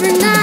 every night.